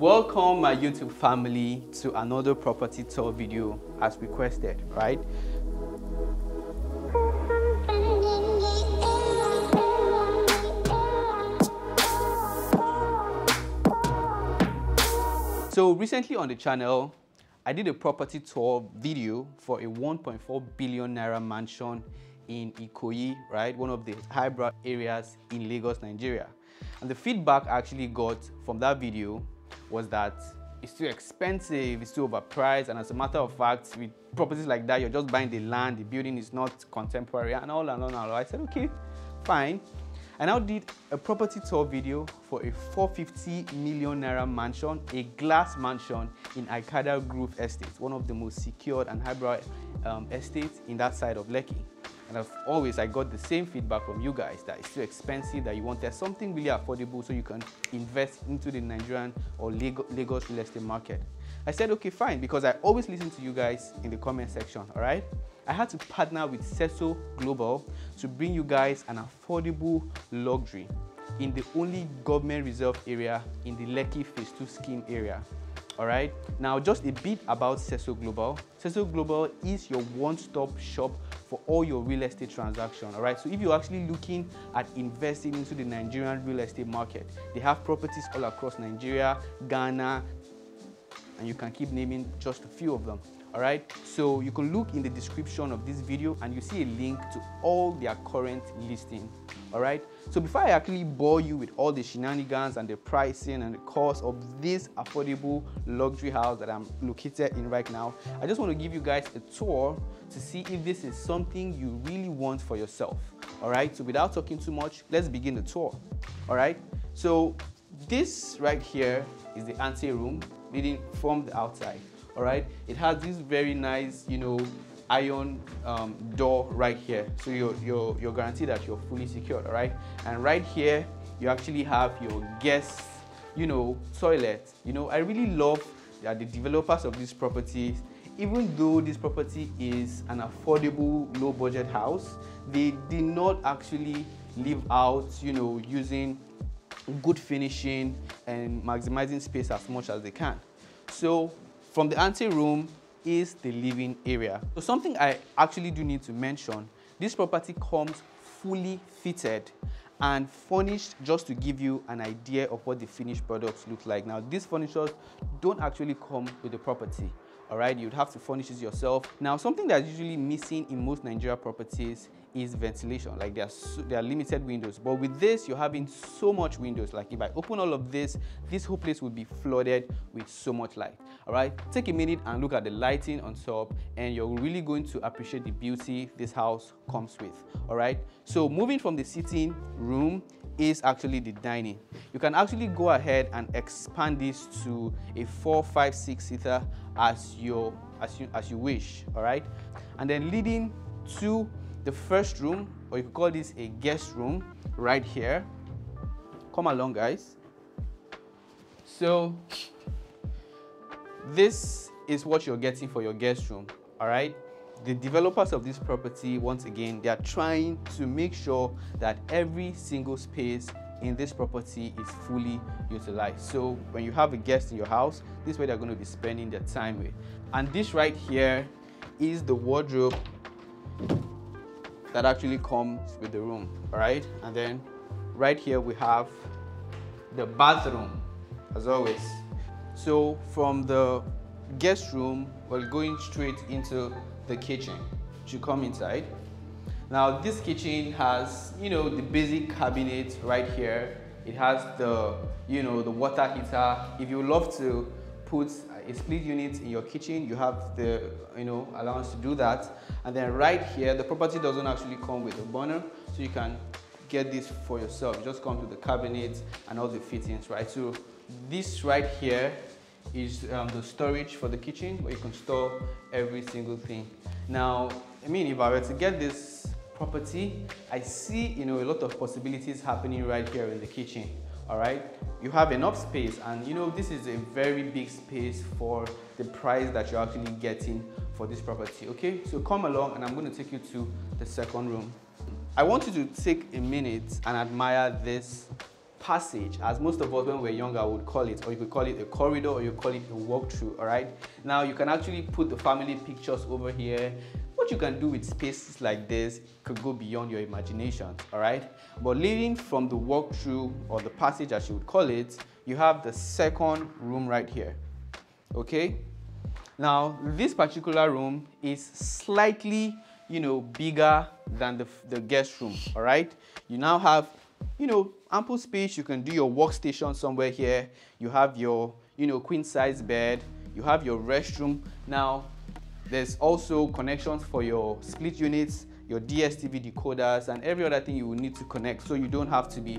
welcome my YouTube family to another property tour video as requested, right? So recently on the channel, I did a property tour video for a 1.4 billion naira mansion in Ikoyi, right? One of the highbrow areas in Lagos, Nigeria. And the feedback I actually got from that video was that it's too expensive, it's too overpriced, and as a matter of fact, with properties like that, you're just buying the land, the building is not contemporary, and all and all and all. I said, okay, fine. I now did a property tour video for a 450 million naira mansion, a glass mansion in Aikada Grove Estate, one of the most secured and highbrow um, estates in that side of Lekki. And as always, I got the same feedback from you guys that it's too expensive, that you wanted something really affordable so you can invest into the Nigerian or Lagos real estate market. I said, okay, fine, because I always listen to you guys in the comment section, all right? I had to partner with Seso Global to bring you guys an affordable luxury in the only government reserve area in the Lekki Phase 2 scheme area. All right, now just a bit about Seso Global. Seso Global is your one-stop shop for all your real estate transaction. All right, so if you're actually looking at investing into the Nigerian real estate market, they have properties all across Nigeria, Ghana, and you can keep naming just a few of them all right? So you can look in the description of this video and you see a link to all their current listing. All right? So before i actually bore you with all the shenanigans and the pricing and the cost of this affordable luxury house that i'm located in right now i just want to give you guys a tour to see if this is something you really want for yourself. All right? So without talking too much let's begin the tour. All right? So this right here is the ante room leading from the outside all right? It has this very nice you know iron um, door right here. So you're, you're you're guaranteed that you're fully secured all right? And right here you actually have your guest you know toilet. You know i really love that the developers of these properties even though this property is an affordable low budget house they did not actually leave out you know using good finishing and maximizing space as much as they can. So from the ante room is the living area. So something I actually do need to mention, this property comes fully fitted and furnished just to give you an idea of what the finished products look like. Now, these furnitures don't actually come with the property all right you'd have to furnish it yourself now something that's usually missing in most nigeria properties is ventilation. Like there are, so, there are limited windows. But with this you're having so much windows. Like if i open all of this this whole place will be flooded with so much light. All right? Take a minute and look at the lighting on top and you're really going to appreciate the beauty this house comes with. All right? So moving from the sitting room is actually the dining. You can actually go ahead and expand this to a four, five, six seater as you as you as you wish. All right, and then leading to the first room, or you could call this a guest room, right here. Come along, guys. So this is what you're getting for your guest room. All right the developers of this property, once again, they are trying to make sure that every single space in this property is fully utilized. So when you have a guest in your house, this is where they're going to be spending their time with. And this right here is the wardrobe that actually comes with the room, all right? And then right here we have the bathroom, as always. So from the guest room, we're going straight into the kitchen. You come inside. Now this kitchen has, you know, the basic cabinets right here. It has the, you know, the water heater. If you love to put a split unit in your kitchen, you have the, you know, allowance to do that. And then right here, the property doesn't actually come with a burner, so you can get this for yourself. It just come to the cabinet and all the fittings, right? So this right here is um, the storage for the kitchen where you can store every single thing. Now, I mean, if I were to get this property, I see, you know, a lot of possibilities happening right here in the kitchen. All right, you have enough space and you know, this is a very big space for the price that you're actually getting for this property. Okay, so come along and I'm going to take you to the second room. I want you to take a minute and admire this passage, as most of us when we're younger would call it, or you could call it a corridor, or you call it a walkthrough, all right? Now you can actually put the family pictures over here. You can do with spaces like this could go beyond your imagination, all right? But leading from the walkthrough, or the passage as you would call it, you have the second room right here, okay? Now, this particular room is slightly, you know, bigger than the, the guest room, all right? You now have you know, ample space. You can do your workstation somewhere here. You have your, you know, queen size bed. You have your restroom. Now, there's also connections for your split units, your DSTV decoders, and every other thing you will need to connect. So you don't have to be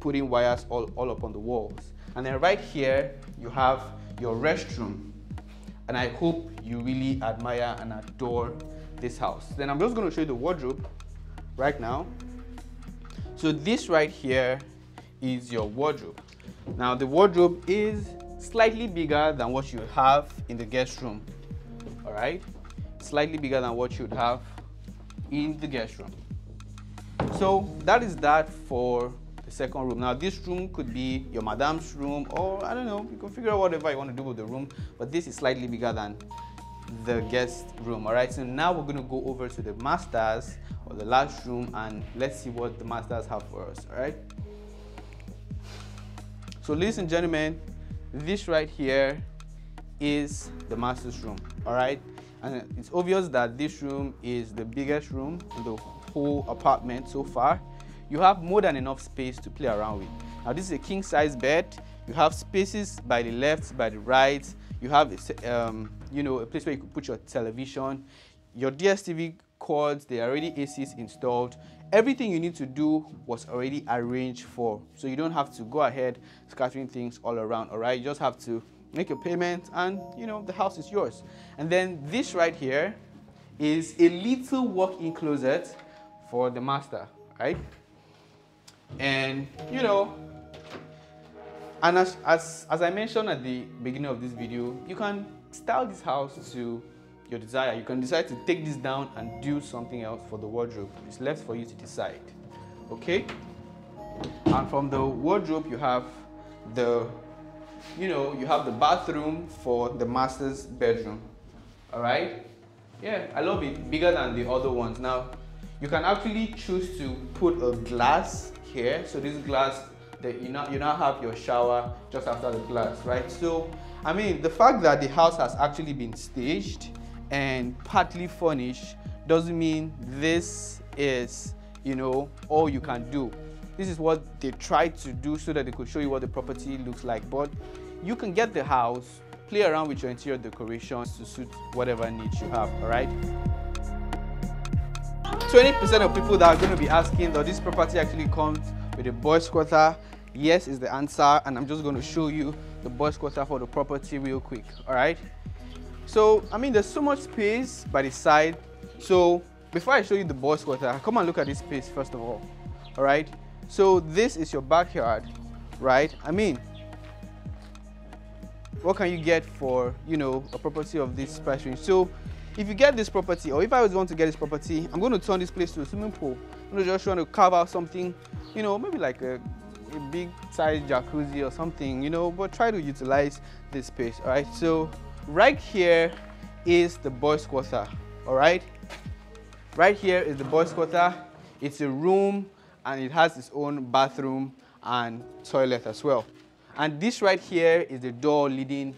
putting wires all, all up on the walls. And then right here, you have your restroom. And I hope you really admire and adore this house. Then I'm just gonna show you the wardrobe right now. So this right here is your wardrobe. Now the wardrobe is slightly bigger than what you have in the guest room. All right, slightly bigger than what you'd have in the guest room. So that is that for the second room. Now this room could be your madam's room or I don't know, you can figure out whatever you want to do with the room, but this is slightly bigger than the guest room. All right, so now we're gonna go over to the masters or the last room and let's see what the masters have for us, all right? So ladies and gentlemen, this right here is the master's room, all right? And it's obvious that this room is the biggest room in the whole apartment so far. You have more than enough space to play around with. Now this is a king size bed. You have spaces by the left, by the right. You have, um, you know, a place where you could put your television. Your DSTV cords, there are already ACs installed. Everything you need to do was already arranged for. So you don't have to go ahead scattering things all around, all right? You just have to make a payment and, you know, the house is yours. And then this right here is a little walk-in closet for the master, right? And, you know, and as, as, as I mentioned at the beginning of this video, you can style this house to your desire. You can decide to take this down and do something else for the wardrobe. It's left for you to decide. Okay? And from the wardrobe, you have the, you know, you have the bathroom for the master's bedroom. All right? Yeah, I love it. Bigger than the other ones. Now, you can actually choose to put a glass here. So this glass, that you now you now have your shower just after the glass, right? So, I mean, the fact that the house has actually been staged and partly furnished doesn't mean this is, you know, all you can do. This is what they tried to do so that they could show you what the property looks like. But you can get the house, play around with your interior decorations to suit whatever needs you have, all right? 20% of people that are going to be asking, does this property actually comes with a boys quarter? Yes is the answer, and I'm just going to show you the boys quarter for the property real quick, all right? So, I mean, there's so much space by the side. So, before I show you the boys quarter, come and look at this space first of all. All right. So this is your backyard, right? I mean, what can you get for, you know, a property of this price range? So if you get this property, or if I was going to get this property, I'm going to turn this place to a swimming pool. I'm just trying to carve out something, you know, maybe like a, a big size jacuzzi or something, you know, but try to utilize this space, all right? So right here is the boys quarter all right right here is the boys quarter it's a room and it has its own bathroom and toilet as well and this right here is the door leading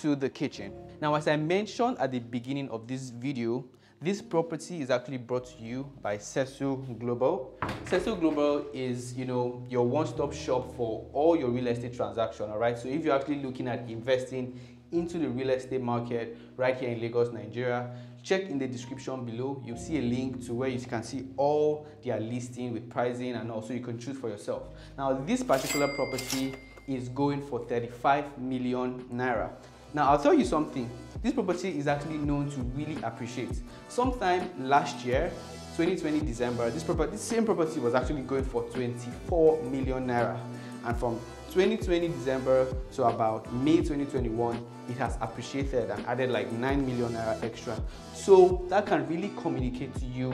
to the kitchen now as i mentioned at the beginning of this video this property is actually brought to you by Seso Global. Seso Global is, you know, your one-stop shop for all your real estate transaction, all right? So if you're actually looking at investing into the real estate market right here in Lagos, Nigeria. Check in the description below. You'll see a link to where you can see all their listing with pricing and also you can choose for yourself. Now, this particular property is going for 35 million naira. Now, I'll tell you something. This property is actually known to really appreciate. Sometime last year, 2020 December, this property, this same property was actually going for 24 million naira. And from 2020 December to about May 2021, it has appreciated and added like 9 million naira extra. So that can really communicate to you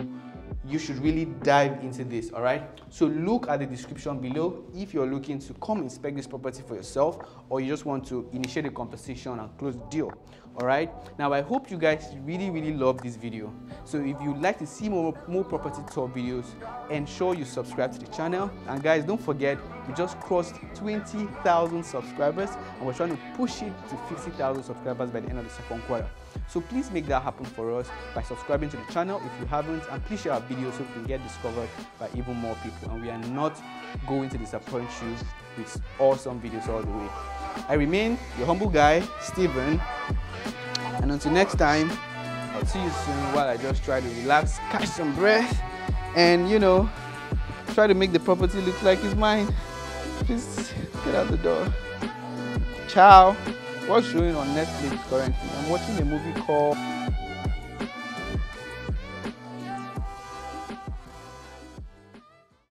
you should really dive into this, all right? So look at the description below if you're looking to come inspect this property for yourself or you just want to initiate a conversation and close the deal, all right? Now, I hope you guys really, really love this video. So if you'd like to see more, more property tour videos, ensure you subscribe to the channel. And guys, don't forget, we just crossed 20,000 subscribers and we're trying to push it to 50,000 subscribers by the end of the second quarter. So please make that happen for us by subscribing to the channel if you haven't and please share our videos so we can get discovered by even more people and we are not going to disappoint you with awesome videos all the way. I remain your humble guy, Steven, and until next time, I'll see you soon while I just try to relax, catch some breath, and you know, try to make the property look like it's mine. Please get out the door. Ciao. What's showing on Netflix currently? I'm watching a movie called